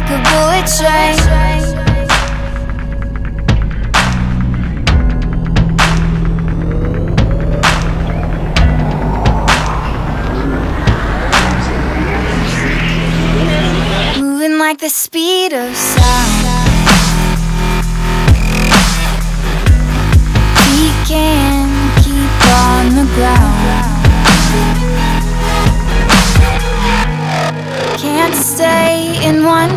Like a bullet train. Moving like the speed of sound. We can keep on the ground. Can't stay in one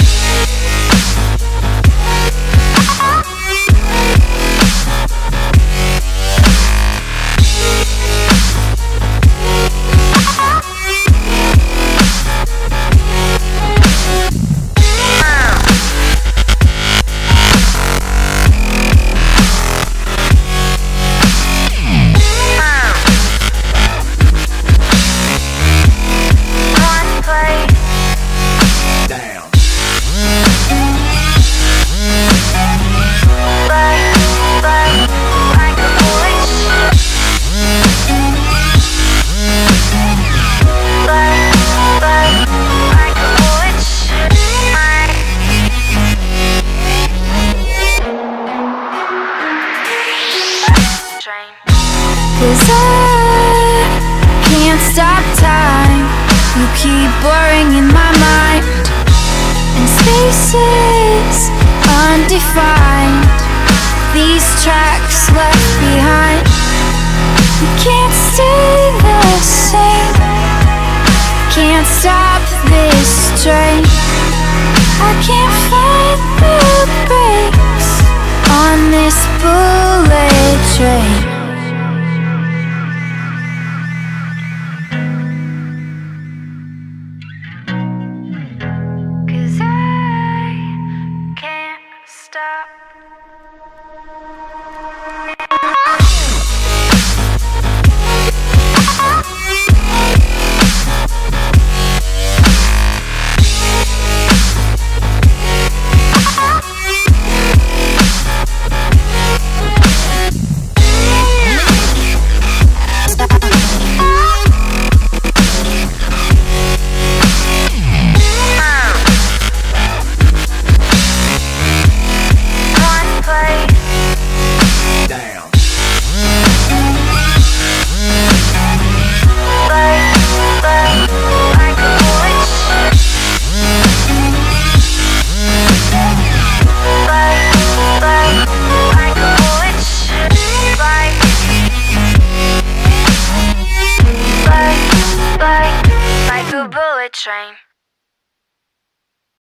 Train. Cause I can't stop time. You keep blurring in my mind. And spaces undefined. These tracks left behind. You can't train.